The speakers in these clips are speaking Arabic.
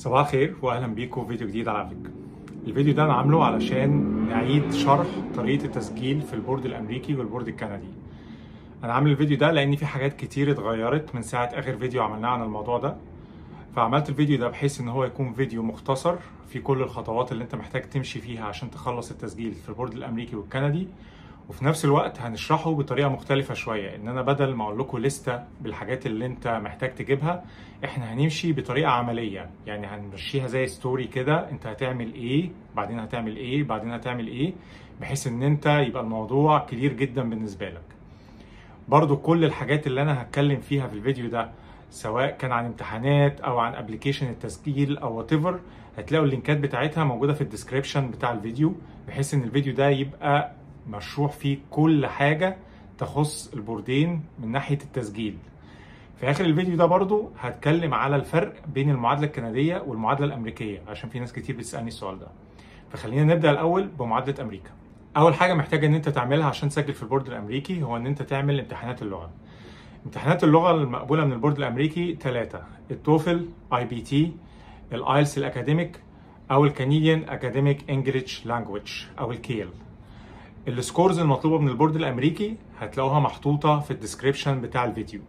صباح الخير واهلا بيكم في فيديو جديد على فكرة. الفيديو ده أنا عامله علشان نعيد شرح طريقة التسجيل في البورد الأمريكي والبورد الكندي. أنا عامل الفيديو ده لأن في حاجات كتير اتغيرت من ساعة آخر فيديو عملناه عن الموضوع ده. فعملت الفيديو ده بحيث إن هو يكون فيديو مختصر في كل الخطوات اللي أنت محتاج تمشي فيها عشان تخلص التسجيل في البورد الأمريكي والكندي. وفي نفس الوقت هنشرحه بطريقة مختلفة شوية. إن أنا بدل ما أقول لكم لستة بالحاجات اللي أنت محتاج تجيبها إحنا هنمشي بطريقة عملية. يعني هنمشيها زي story كده. أنت هتعمل إيه؟ بعدين هتعمل إيه؟ بعدين هتعمل إيه؟ بحيث إن أنت يبقى الموضوع كبير جدا بالنسبة لك. برضو كل الحاجات اللي أنا هتكلم فيها في الفيديو ده سواء كان عن امتحانات أو عن application التسجيل أو وات هتلاقوا اللينكات بتاعتها موجودة في ال description بتاع الفيديو بحيث إن الفيديو ده يبقى مشروح فيه كل حاجة تخص البوردين من ناحية التسجيل. في آخر الفيديو ده برضو هتكلم على الفرق بين المعادلة الكندية والمعادلة الأمريكية عشان في ناس كتير بتسألني السؤال ده. فخلينا نبدأ الأول بمعادلة أمريكا. أول حاجة محتاجة إن أنت تعملها عشان تسجل في البورد الأمريكي هو إن أنت تعمل امتحانات اللغة. امتحانات اللغة المقبولة من البورد الأمريكي ثلاثة ال TOEFL iBT ال IELTS ال academic أو ال Canadian Academic English Language أو ال CAEL. ال scores المطلوبة من البورد الأمريكي هتلاقوها محطوطة في ال description بتاع الفيديو.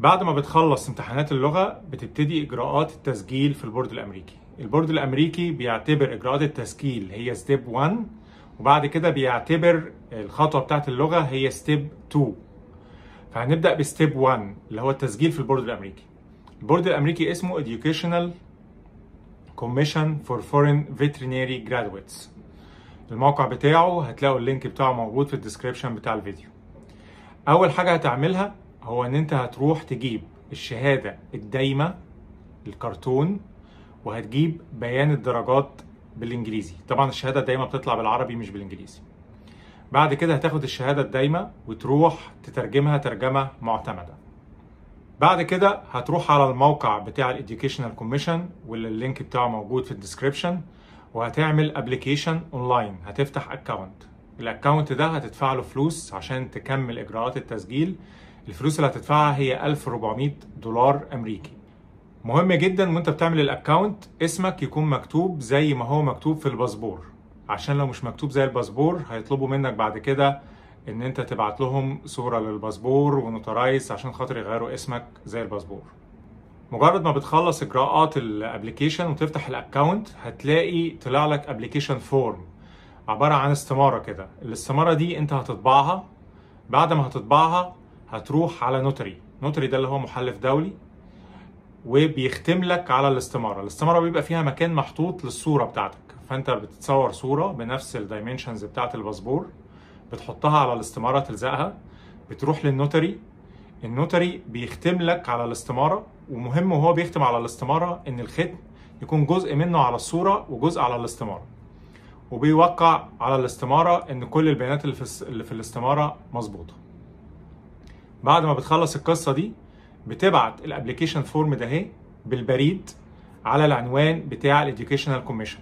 بعد ما بتخلص امتحانات اللغة بتبتدي إجراءات التسجيل في البورد الأمريكي. البورد الأمريكي بيعتبر إجراءات التسجيل هي step 1 وبعد كده بيعتبر الخطوة بتاعت اللغة هي step 2 فهنبدأ ب step 1 اللي هو التسجيل في البورد الأمريكي. البورد الأمريكي اسمه Educational Commission for Foreign Veterinary Graduates. الموقع بتاعه هتلاقوا اللينك بتاعه موجود في ال description بتاع الفيديو. أول حاجة هتعملها هو إن أنت هتروح تجيب الشهادة الدايمة الكرتون وهتجيب بيان الدرجات بالإنجليزي. طبعا الشهادة الدايمة بتطلع بالعربي مش بالإنجليزي. بعد كده هتاخد الشهادة الدايمة وتروح تترجمها ترجمة معتمدة. بعد كده هتروح على الموقع بتاع ال educational commission واللي اللينك بتاعه موجود في ال description. وهتعمل application online هتفتح account ال account ده هتدفع له فلوس عشان تكمل إجراءات التسجيل. الفلوس اللي هتدفعها هي 1400 دولار أمريكي. مهم جدا وانت بتعمل ال account اسمك يكون مكتوب زي ما هو مكتوب في الباسبور. عشان لو مش مكتوب زي الباسبور هيطلبوا منك بعد كده إن انت تبعت لهم صورة لل passport و notarized عشان خاطر يغيروا اسمك زي الباسبور. مجرد ما بتخلص إجراءات ال application وتفتح ال account هتلاقي طلع لك application form عبارة عن استمارة كده. الاستمارة دي أنت هتطبعها. بعد ما هتطبعها هتروح على notary notary ده اللي هو محلف دولي وبيختم لك على الاستمارة. الاستمارة بيبقى فيها مكان محطوط للصورة بتاعتك. فأنت بتتصور صورة بنفس ال dimensions بتاعت الباسبور بتحطها على الاستمارة تلزقها بتروح لل notary ال notary بيختم لك على الاستمارة ومهم وهو بيختم على الاستمارة إن الختم يكون جزء منه على الصورة وجزء على الاستمارة. وبيوقع على الاستمارة إن كل البيانات اللي في الاستمارة مظبوطة. بعد ما بتخلص القصة دي بتبعت ال application form ده اهي بالبريد على العنوان بتاع ال educational commission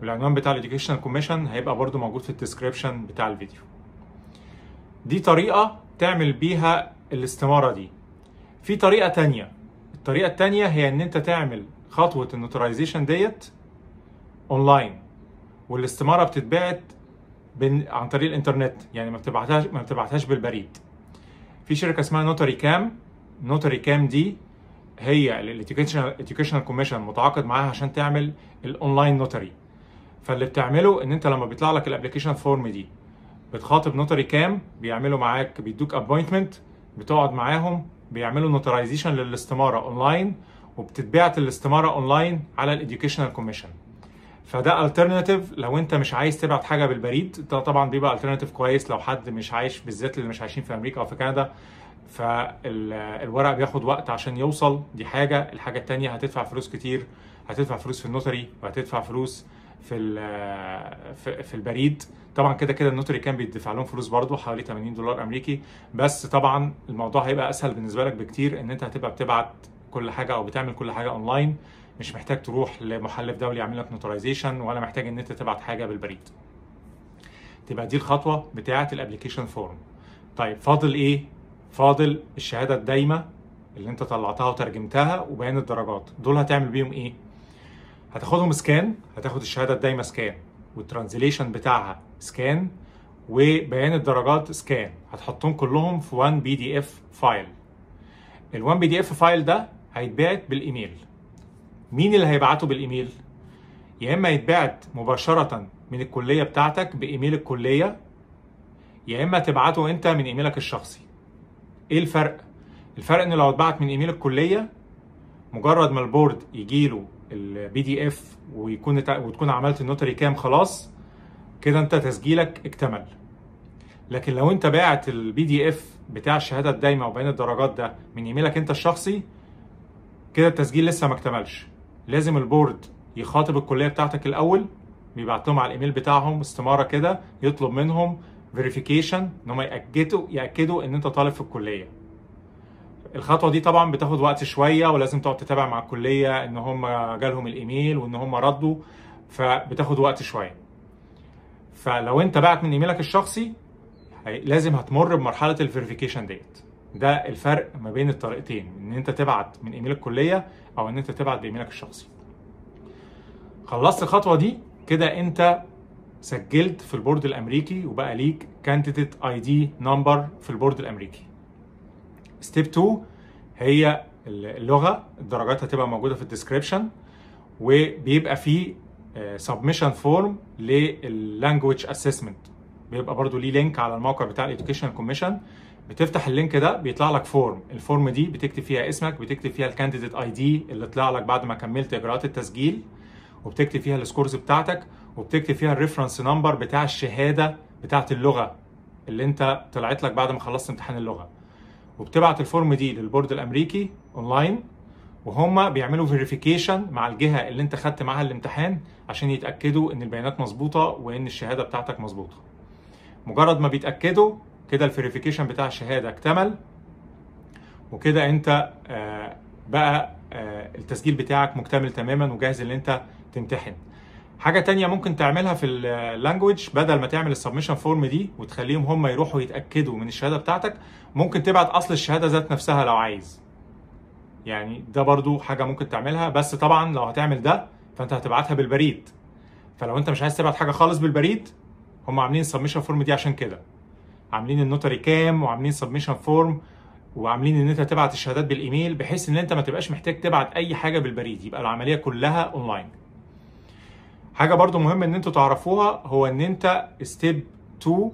والعنوان بتاع ال educational commission هيبقى برده موجود في ال description بتاع الفيديو. دي طريقة تعمل بيها الاستمارة دي. في طريقة تانية. الطريقة التانية هي إن أنت تعمل خطوة ال notarization ديت أونلاين والاستمارة بتتبعت عن طريق الإنترنت يعني ما بتبعتهاش ما بتبعتهاش بالبريد. في شركة اسمها NotaryCam NotaryCam دي هي ال educational commission متعاقد معاها عشان تعمل ال online notary فاللي بتعمله إن أنت لما بيطلع لك ال application form دي بتخاطب NotaryCam بيعملوا معاك بيدوك appointment بتقعد معاهم بيعملوا notarization للاستمارة اونلاين وبتتبعت الاستمارة اونلاين على ال educational commission فده alternative لو انت مش عايز تبعت حاجة بالبريد. ده طبعا بيبقى alternative كويس لو حد مش عايش بالذات اللي مش عايشين في أمريكا أو في كندا. فالورق بياخد وقت عشان يوصل. دي حاجة. الحاجة التانية هتدفع فلوس كتير. هتدفع فلوس في ال notary وهتدفع فلوس في في البريد. طبعا كده كده ال notary كان بيدفع لهم فلوس برضه حوالي 80 دولار أمريكي. بس طبعا الموضوع هيبقى أسهل بالنسبة لك بكتير إن أنت هتبقى بتبعت كل حاجة أو بتعمل كل حاجة أونلاين. مش محتاج تروح لمحلف دولي يعمل لك notarization ولا محتاج إن أنت تبعت حاجة بالبريد. تبقى دي الخطوة بتاعة ال application form طيب فاضل إيه؟ فاضل الشهادة الدايمة اللي أنت طلعتها وترجمتها وبيان الدرجات. دول هتعمل بيهم إيه؟ هتاخدهم scan هتاخد الشهادة الدايمة scan. وال translation بتاعها scan وبيان الدرجات scan. هتحطهم كلهم في 1 PDF file ال 1 PDF file ده هيتبعت بالإيميل. مين اللي هيبعته بالإيميل؟ يا إما يتبعت مباشرة من الكلية بتاعتك بإيميل الكلية يا إما تبعته أنت من إيميلك الشخصي. إيه الفرق؟ الفرق إن لو اتبعت من إيميل الكلية مجرد ما ال board يجيله ال PDF ويكون وتكون عملت ال NotaryCam خلاص كده انت تسجيلك اكتمل. لكن لو انت باعت ال PDF بتاع الشهادة الدايمة وبيان الدرجات ده من إيميلك انت الشخصي كده التسجيل لسه ما اكتملش. لازم ال board يخاطب الكلية بتاعتك الأول بيبعت لهم على الإيميل بتاعهم استمارة كده يطلب منهم verification إن هم ياكدوا يأكدوا إن أنت طالب في الكلية. الخطوة دي طبعا بتاخد وقت شوية ولازم تقعد تتابع مع الكلية إن هم جالهم الإيميل وإن هم ردوا فبتاخد وقت شوية. فلو أنت بعت من إيميلك الشخصي لازم هتمر بمرحلة ال verification ديت ده الفرق ما بين الطريقتين إن أنت تبعت من إيميل الكلية أو إن أنت تبعت بإيميلك الشخصي. خلصت الخطوة دي كده أنت سجلت في ال board الأمريكي وبقى ليك candidate ID number في ال board الأمريكي. step 2 هي اللغة. الدرجات هتبقى موجودة في ال description. وبيبقى فيه submission form لل language assessment بيبقى برضو ليه link على الموقع بتاع ال education commission بتفتح ال link ده بيطلع لك form ال form دي بتكتب فيها اسمك بتكتب فيها ال candidate ID اللي طلع لك بعد ما كملت إجراءات التسجيل. وبتكتب فيها ال scores بتاعتك. وبتكتب فيها ال reference number بتاع الشهادة بتاعت اللغة اللي انت طلعت لك بعد ما خلصت امتحان اللغة. وبتبعت ال form دي لل board الأمريكي اونلاين وهم بيعملوا verification مع الجهة اللي انت خدت معاها الامتحان عشان يتأكدوا إن البيانات مظبوطة وإن الشهادة بتاعتك مظبوطة. مجرد ما بيتأكدوا كده ال verification بتاع الشهادة اكتمل وكده انت بقى التسجيل بتاعك مكتمل تماما وجاهز إن انت تمتحن. حاجة تانية ممكن تعملها في ال language بدل ما تعمل ال submission form دي وتخليهم هم يروحوا يتأكدوا من الشهادة بتاعتك ممكن تبعت أصل الشهادة ذات نفسها لو عايز. يعني ده برضو حاجة ممكن تعملها بس طبعا لو هتعمل ده فأنت هتبعتها بالبريد. فلو أنت مش عايز تبعت حاجة خالص بالبريد هم عاملين ال submission form دي عشان كده. عاملين ال NotaryCam وعاملين submission form وعاملين إن أنت تبعت الشهادات بالإيميل بحيث إن أنت ما تبقاش محتاج تبعت أي حاجة بالبريد. يبقى العملية كلها اونلاين حاجة برضو مهم إن أنتوا تعرفوها هو إن أنت step 2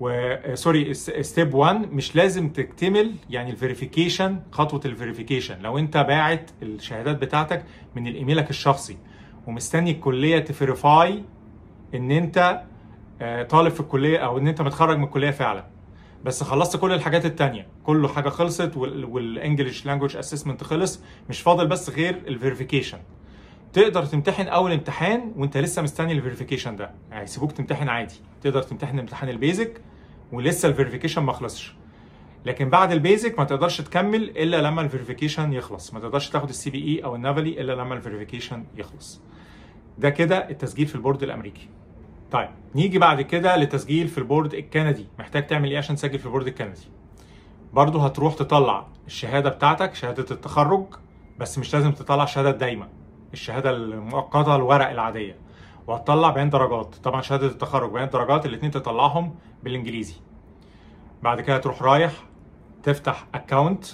و sorry step 1 مش لازم تكتمل يعني ال verification خطوة ال verification لو أنت باعت الشهادات بتاعتك من الايميلك الشخصي ومستني الكلية ت verify إن أنت طالب في الكلية أو إن أنت متخرج من الكلية فعلا. بس خلصت كل الحاجات التانية. كل حاجة خلصت وال English language assessment خلص مش فاضل بس غير ال verification تقدر تمتحن أول امتحان وأنت لسه مستني ال verification ده. يعني يسيبوك تمتحن عادي. تقدر تمتحن امتحان ال basic ولسه ال verification ما خلصش. لكن بعد ال basic ما تقدرش تكمل إلا لما ال verification يخلص. ما تقدرش تاخد ال CPE أو ال NAVLE إلا لما ال verification يخلص. ده كده التسجيل في البورد الأمريكي. طيب نيجي بعد كده للتسجيل في البورد الكندي. محتاج تعمل إيه عشان تسجل في البورد الكندي؟ برضه هتروح تطلع الشهادة بتاعتك شهادة التخرج بس مش لازم تطلع الشهاده الدايمه الشهادة المؤقتة الورق العادية وهتطلع بيان درجات. طبعا شهادة التخرج بيان درجات الاثنين تطلعهم بالإنجليزي. بعد كده تروح رايح تفتح account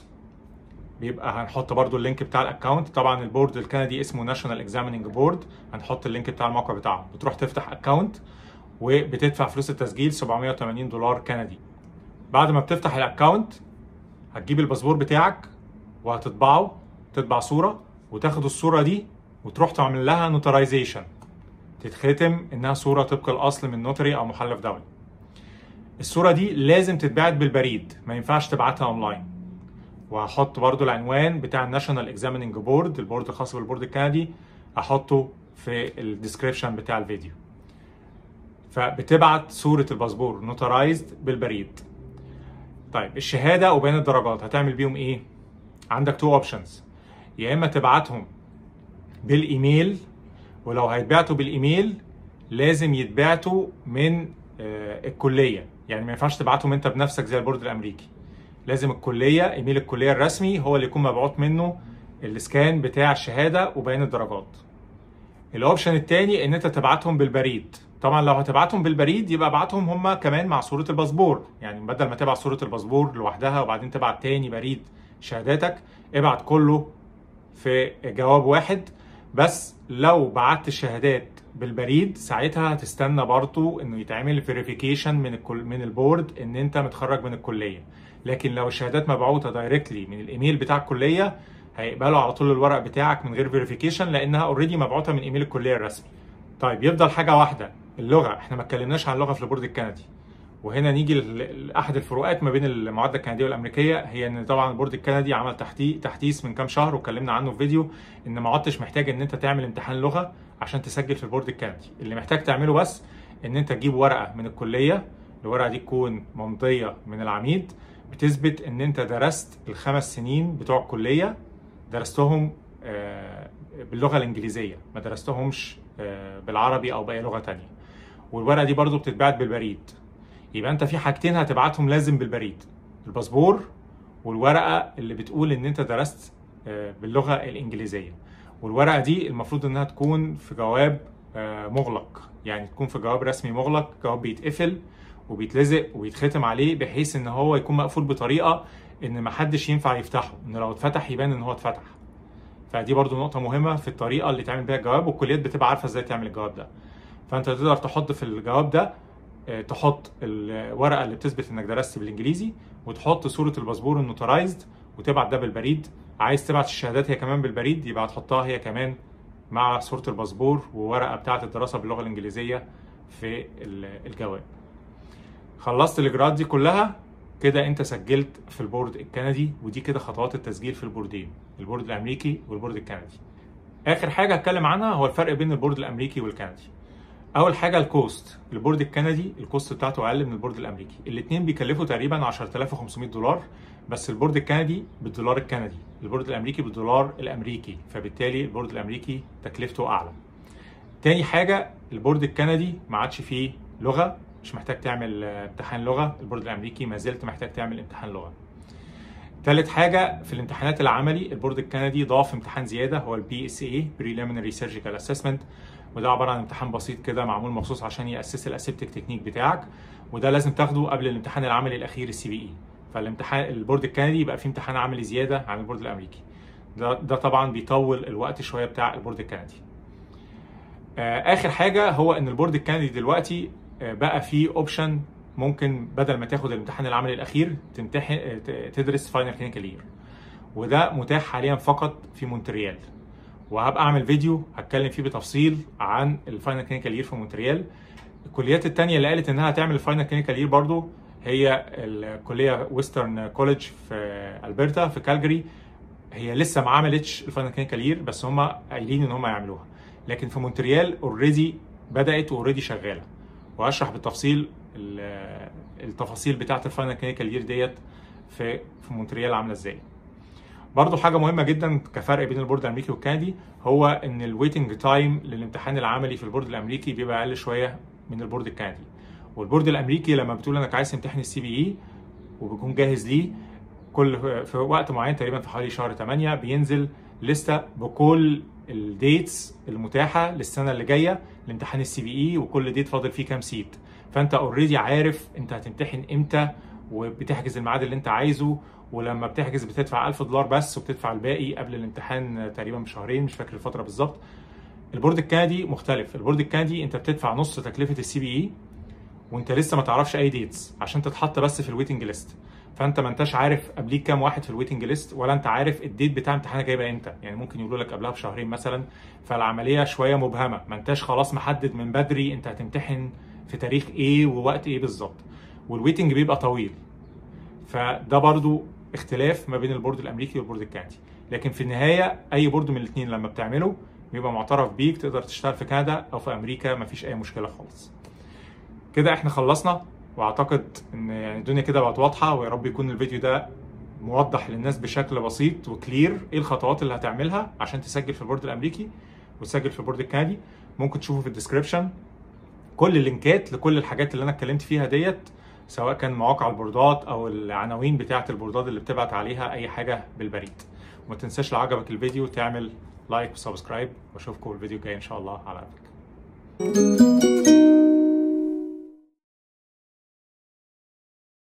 بيبقى هنحط برضو ال link بتاع ال account طبعا البورد الكندي اسمه National Examining Board هنحط ال link بتاع الموقع بتاعهم بتروح تفتح account وبتدفع فلوس التسجيل 780 دولار كندي. بعد ما بتفتح ال account هتجيب الباسبور بتاعك وهتطبعه تطبع صورة وتاخد الصورة دي وتروح تعمل لها notarization تتختم إنها صورة طبق الأصل من notary أو محلف دولي. الصورة دي لازم تتبعت بالبريد ما ينفعش تبعتها اونلاين وهحط برضو العنوان بتاع ال National Examining Board البورد الخاص بالبورد الكندي احطه في ال description بتاع الفيديو. فبتبعت صورة الباسبور notarized بالبريد. طيب الشهادة وبيان الدرجات هتعمل بيهم إيه؟ عندك two options يا إما تبعتهم بالإيميل ولو هيتبعتوا بالإيميل لازم يتبعتوا من الكلية. يعني ما ينفعش تبعتهم انت بنفسك زي البورد الأمريكي. لازم الكلية إيميل الكلية الرسمي هو اللي يكون مبعوث منه ال scan بتاع الشهادة وبيان الدرجات. ال option الثاني إن أنت تبعتهم بالبريد. طبعا لو هتبعتهم بالبريد يبقى ابعتهم هم كمان مع صورة الباسبور. يعني بدل ما تبعت صورة الباسبور لوحدها وبعدين تبعت تاني بريد شهاداتك ابعت كله في جواب واحد بس لو بعت الشهادات بالبريد ساعتها هتستنى برضو إنه يتعمل verification من الكل من البورد إن أنت متخرج من الكلية. لكن لو الشهادات مبعوثة directly من الإيميل بتاع الكلية هيقبلوا على طول الورق بتاعك من غير verification لأنها already مبعوثة من إيميل الكلية الرسمي. طيب يفضل حاجة واحدة اللغة. إحنا ما اتكلمناش عن اللغة في البورد الكندي. وهنا نيجي لأحد الفروقات ما بين المعادلة الكندية والأمريكية. هي إن طبعا البورد الكندي عمل تحديث من كام شهر واتكلمنا عنه في فيديو إن ما عدتش محتاج إن أنت تعمل امتحان لغة عشان تسجل في البورد الكندي. اللي محتاج تعمله بس إن أنت تجيب ورقة من الكلية الورقة دي تكون ممضيه من العميد بتثبت إن أنت درست الخمس سنين بتوع الكلية درستهم باللغة الإنجليزية ما درستهمش بالعربي أو بأي لغة تانية. والورقة دي برضو بتتبعت بالبريد. يبقى انت في حاجتين هتبعتهم لازم بالبريد. الباسبور والورقة اللي بتقول ان انت درست باللغة الإنجليزية. والورقة دي المفروض انها تكون في جواب مغلق. يعني تكون في جواب رسمي مغلق جواب بيتقفل وبيتلزق وبيتختم عليه بحيث ان هو يكون مقفول بطريقة ان محدش ينفع يفتحه. ان لو اتفتح يبان ان هو اتفتح. فدي برضو نقطة مهمة في الطريقة اللي تعمل بيها الجواب والكليات بتبقى عارفة إزاي تعمل الجواب ده. فانت تقدر تحط في الجواب ده تحط الورقه اللي بتثبت إنك درست بالإنجليزي وتحط صورة الباسبور ال notarized وتبعت ده بالبريد. عايز تبعت الشهادات هي كمان بالبريد يبقى هتحطها هي كمان مع صورة الباسبور وورقة بتاعة الدراسة باللغة الإنجليزية في الجواب. خلصت الإجراءات دي كلها كده أنت سجلت في البورد الكندي ودي كده خطوات التسجيل في البوردين البورد الأمريكي والبورد الكندي. آخر حاجة هتكلم عنها هو الفرق بين البورد الأمريكي والكندي. أول حاجة ال cost البورد الكندي ال cost بتاعته أقل من البورد الأمريكي. الاثنين بيكلفوا تقريبا 10500 دولار بس البورد الكندي بالدولار الكندي. البورد الأمريكي بالدولار الأمريكي فبالتالي البورد الأمريكي تكلفته أعلى. تاني حاجة البورد الكندي ما عادش فيه لغة مش محتاج تعمل امتحان لغة. البورد الأمريكي ما زلت محتاج تعمل امتحان لغة. ثالث حاجة في الامتحانات العملي البورد الكندي ضاف امتحان زيادة هو ال PSA preliminary surgical assessment وده عبارة عن امتحان بسيط كده معمول مخصوص عشان يأسس ال aseptic technique بتاعك وده لازم تاخده قبل الامتحان العملي الأخير ال CPE فالامتحان البورد الكندي يبقى فيه امتحان عملي زيادة عن البورد الأمريكي. ده ده طبعا بيطول الوقت شوية بتاع البورد الكندي. آخر حاجة هو إن البورد الكندي دلوقتي بقى فيه option ممكن بدل ما تاخد الامتحان العملي الأخير تمتحن تدرس final clinical year وده متاح حاليا فقط في مونتريال. وهبقى أعمل فيديو هتكلم فيه بتفصيل عن ال final clinical year في مونتريال. الكليات التانية اللي قالت إنها هتعمل ال final clinical year برضو هي الكلية Western College في البرتا في كالجري هي لسه ما عملتش ال final clinical year بس هم قايلين إن هم يعملوها لكن في مونتريال already بدأت و already شغالة. وهشرح بالتفصيل التفاصيل بتاعة ال final clinical year ديت في في مونتريال عاملة إزاي. برضو حاجة مهمة جدا كفرق بين البورد الأمريكي والكندي هو إن ال waiting time للامتحان العملي في البورد الأمريكي بيبقى أقل شوية من البورد الكندي. والبورد الأمريكي لما بتقول إنك عايز تمتحن ال CBE وبيكون جاهز ليه كل في وقت معين تقريبا في حوالي شهر 8 بينزل لستة بكل ال dates المتاحة للسنة اللي جاية لامتحان ال CBE وكل date فاضل فيه كام seat فأنت already عارف أنت هتمتحن إمتى وبتحجز الميعاد اللي أنت عايزه ولما بتحجز بتدفع 1000 دولار بس وبتدفع الباقي قبل الامتحان تقريبا بشهرين مش فاكر الفترة بالظبط. البورد الكندي مختلف. البورد الكندي أنت بتدفع نص تكلفة ال CBE وأنت لسه ما تعرفش أي dates عشان تتحط بس في ال waiting list فأنت ما أنتش عارف قبليك كام واحد في ال waiting list ولا أنت عارف ال date بتاع امتحانك هيبقى إمتى. يعني ممكن يقولوا لك قبلها بشهرين مثلا. فالعملية شوية مبهمة. ما أنتش خلاص محدد من بدري أنت هتمتحن في تاريخ إيه ووقت إيه بالظبط. وال waiting بيبقى طويل. فده برضو اختلاف ما بين البورد الأمريكي والبورد الكندي. لكن في النهاية أي بورد من الاثنين لما بتعمله بيبقى معترف بيك تقدر تشتغل في كندا أو في أمريكا مفيش أي مشكلة خالص. كده إحنا خلصنا وأعتقد إن يعني الدنيا كده بقت واضحة ويا رب يكون الفيديو ده موضح للناس بشكل بسيط و clear إيه الخطوات اللي هتعملها عشان تسجل في البورد الأمريكي وتسجل في البورد الكندي. ممكن تشوفه في ال description كل اللينكات لكل الحاجات اللي أنا اتكلمت فيها ديت سواء كان مواقع البوردات أو العناوين بتاعة البوردات اللي بتبعت عليها أي حاجة بالبريد. وما تنساش لو عجبك الفيديو تعمل like و subscribe وأشوفكم الفيديو الجاي إن شاء الله على خير